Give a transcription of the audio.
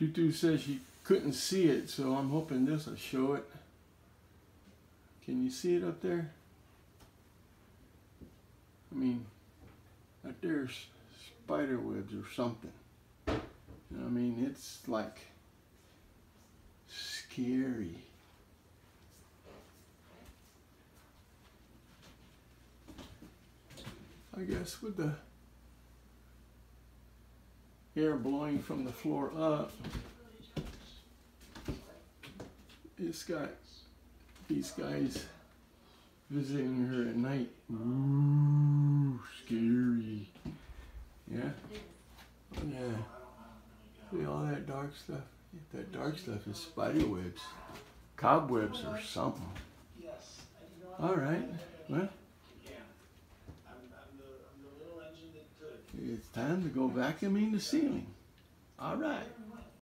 Tutu says she couldn't see it, so I'm hoping this will show it. Can you see it up there? I mean, that there's spider webs or something. I mean, it's like scary. I guess with the air blowing from the floor up, it's got these guys visiting her at night. Ooh, scary. Yeah? Yeah. See all that dark stuff? That dark stuff is spider webs, cobwebs or something. Yes. All right. Well, it's time to go vacuuming the ceiling. All right.